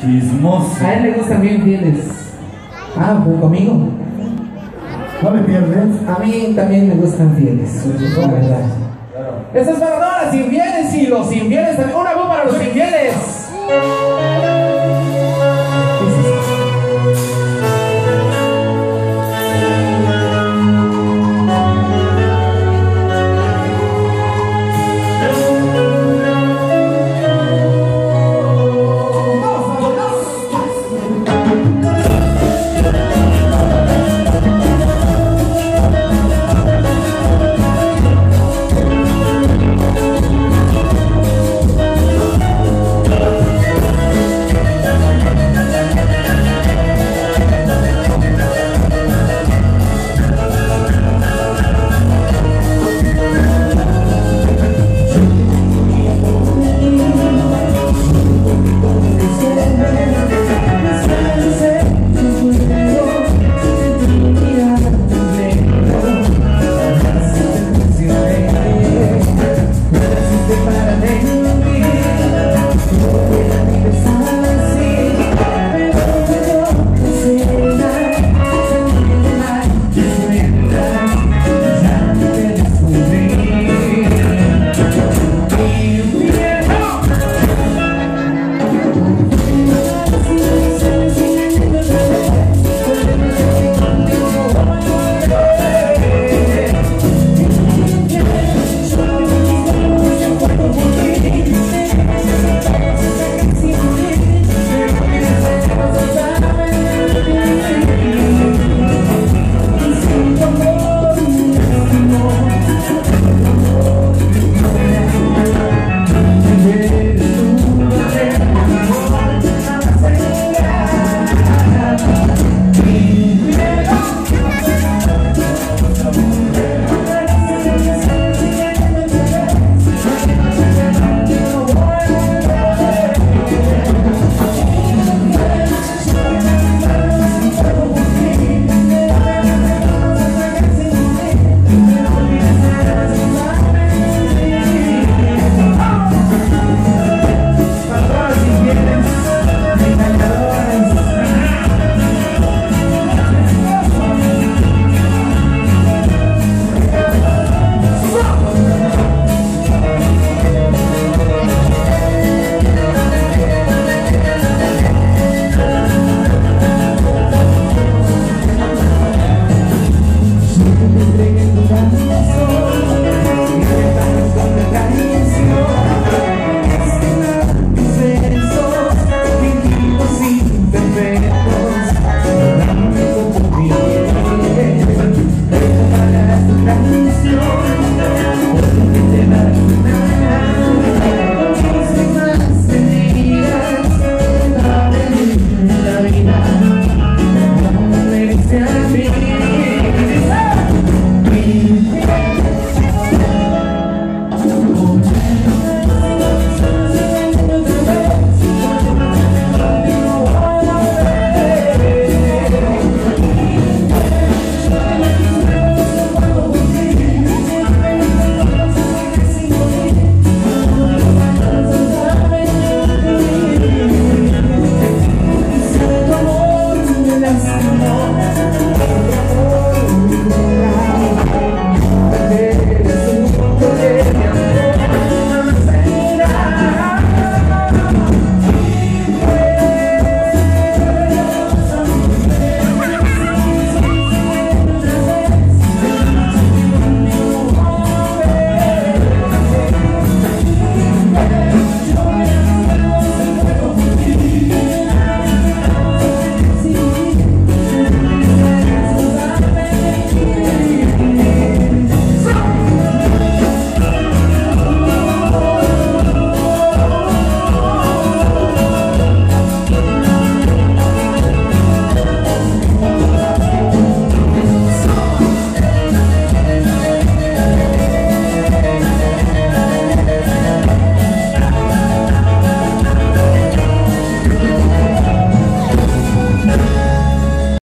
Chismoso. A él le gustan bien fieles. Ah, pues conmigo. No me pierdes. A mí también me gustan fieles, la verdad. Esto es para todas las infieles y los infieles también. Una voz para los infieles. Jesus.